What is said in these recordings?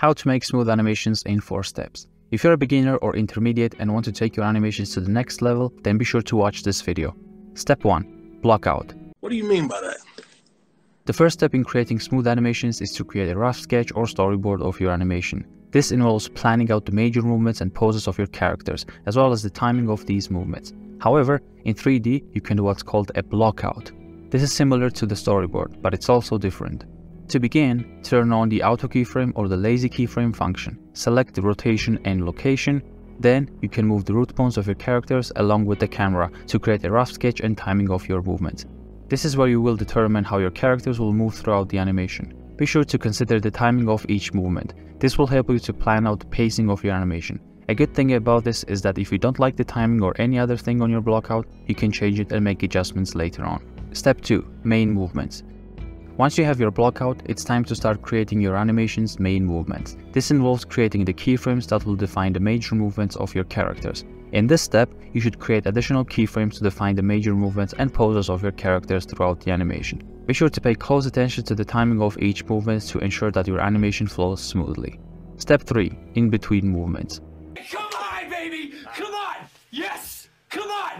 How to make smooth animations in 4 steps. If you're a beginner or intermediate and want to take your animations to the next level, then be sure to watch this video. Step 1. Block out. What do you mean by that? The first step in creating smooth animations is to create a rough sketch or storyboard of your animation. This involves planning out the major movements and poses of your characters, as well as the timing of these movements. However, in 3D, you can do what's called a blockout. This is similar to the storyboard, but it's also different. To begin, turn on the auto keyframe or the lazy keyframe function. Select the rotation and location. Then you can move the root bones of your characters along with the camera to create a rough sketch and timing of your movements. This is where you will determine how your characters will move throughout the animation. Be sure to consider the timing of each movement. This will help you to plan out the pacing of your animation. A good thing about this is that if you don't like the timing or any other thing on your blockout, you can change it and make adjustments later on. Step 2. Main Movements once you have your block out, it's time to start creating your animation's main movements. This involves creating the keyframes that will define the major movements of your characters. In this step, you should create additional keyframes to define the major movements and poses of your characters throughout the animation. Be sure to pay close attention to the timing of each movement to ensure that your animation flows smoothly. Step 3. In-between movements. Come on, baby! Come on! Yes! Come on!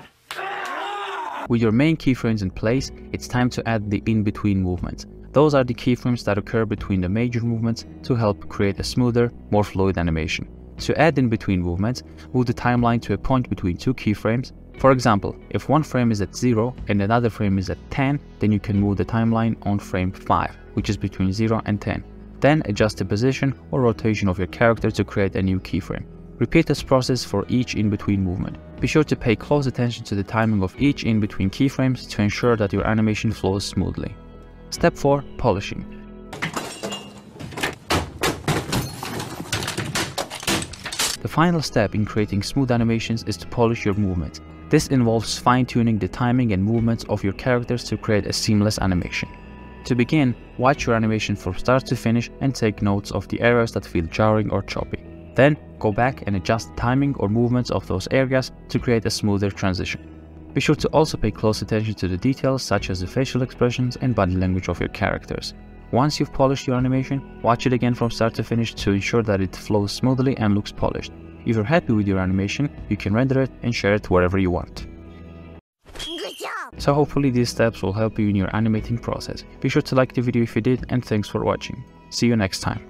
With your main keyframes in place, it's time to add the in-between movements. Those are the keyframes that occur between the major movements to help create a smoother, more fluid animation. To add in-between movements, move the timeline to a point between two keyframes. For example, if one frame is at 0 and another frame is at 10, then you can move the timeline on frame 5, which is between 0 and 10. Then adjust the position or rotation of your character to create a new keyframe. Repeat this process for each in-between movement. Be sure to pay close attention to the timing of each in-between keyframes to ensure that your animation flows smoothly. Step 4. Polishing. The final step in creating smooth animations is to polish your movements. This involves fine-tuning the timing and movements of your characters to create a seamless animation. To begin, watch your animation from start to finish and take notes of the areas that feel jarring or choppy. Then go back and adjust the timing or movements of those areas to create a smoother transition. Be sure to also pay close attention to the details such as the facial expressions and body language of your characters. Once you've polished your animation, watch it again from start to finish to ensure that it flows smoothly and looks polished. If you're happy with your animation, you can render it and share it wherever you want. So hopefully these steps will help you in your animating process. Be sure to like the video if you did and thanks for watching. See you next time.